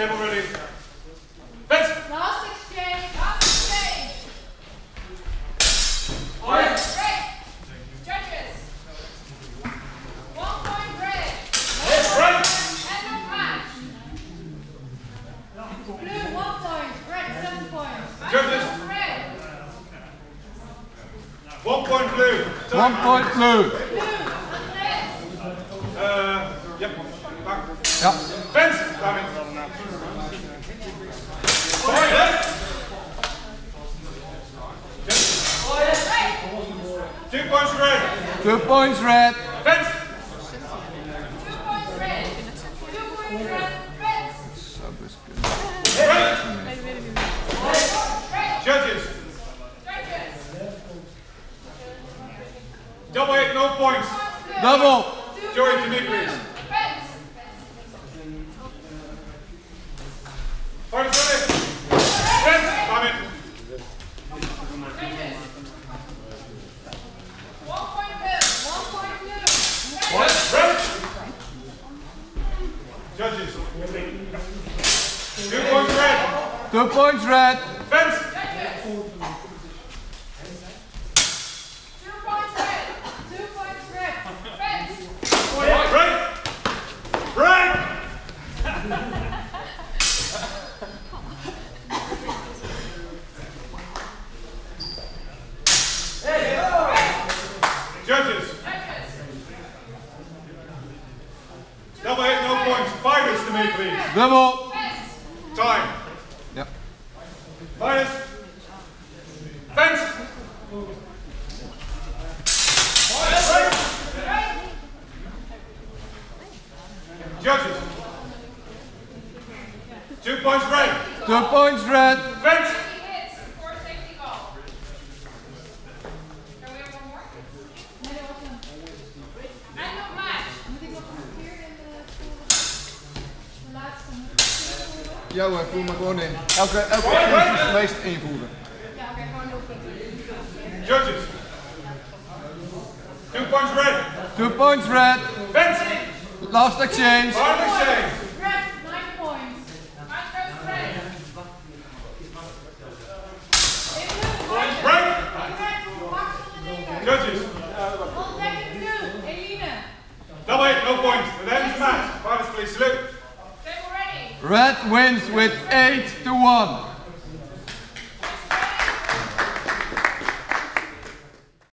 Table ready. Fence. Last exchange. Last exchange. Red. Judges. One point red. Red. End of match. Blue one point. Red seven points. Judges. Red. One point blue. One point blue. Blue. Uh, yep. Back. Ja. Fence. Damien. Sorry, red. Two points red. Two points red. Fence. Two points red. Two points red. Red. Zo is goed. Red. Judges. Judges. Double hit, no points. Double. Joey points to me, blue. please. Red. Fence. Damien. Judges. One point blue. One point blue. Red. Red. Judges. Two points red. Two points red. Fence. Two points red. Two points red. Fence. Red. Red. Judges. Double hit, no points. Fighters to me, please. Double. Time. Fighters. Fence. Judges. Two points red. Two points red. Fence. Ja hoor, voer maar gewoon in. Elke, elke is het meest invoeren. Ja, oké, gewoon punten. Judges. Two points red. Two points red. Fence. Last exchange. Final exchange. Red, nine points. Red. Martin. Red. Judges. Deck in blue, Eline. Double eight, no points. The end the match. Fighters, please salute. Red wins with 8 to 1.